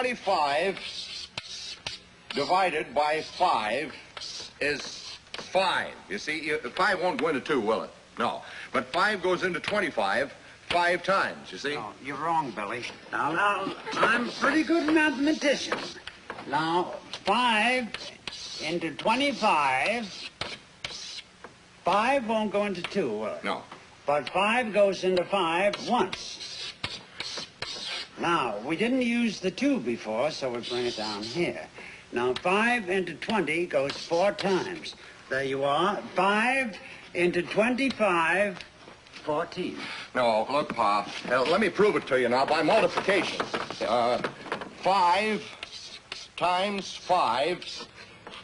25 divided by 5 is 5. You see, 5 won't go into 2, will it? No. But 5 goes into 25 five times, you see? No, you're wrong, Billy. Now, now, I'm a pretty good mathematician. Now, 5 into 25, 5 won't go into 2, will it? No. But 5 goes into 5 once. Now, we didn't use the 2 before, so we bring it down here. Now, 5 into 20 goes 4 times. There you are. 5 into 25, 14. No, look, Pa. uh, let me prove it to you now by multiplication. Uh, 5 times 5.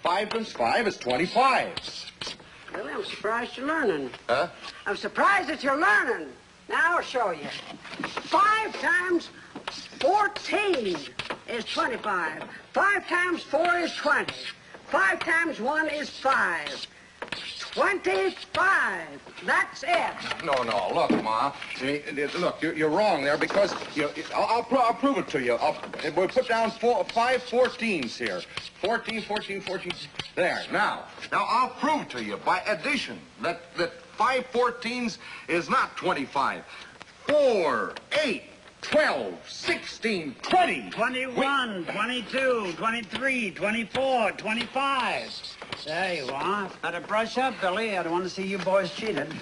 5 times 5 is 25. Billy, I'm surprised you're learning. Huh? I'm surprised that you're learning. Now I'll show you. Five times 14 is 25. Five times four is 20. Five times one is five. 25. That's it. No, no. Look, Ma. See, look, you're, wrong there because I'll, I'll, I'll prove it to you. I'll, we'll put down four, five 14s here. 14, 14, 14. There. Now, now I'll prove to you by addition that that five 14s is not 25. Four, eight, 12, 16, 20. 21, 22, 23, 24, 25. There you are. Better brush up, Billy. I don't want to see you boys cheated.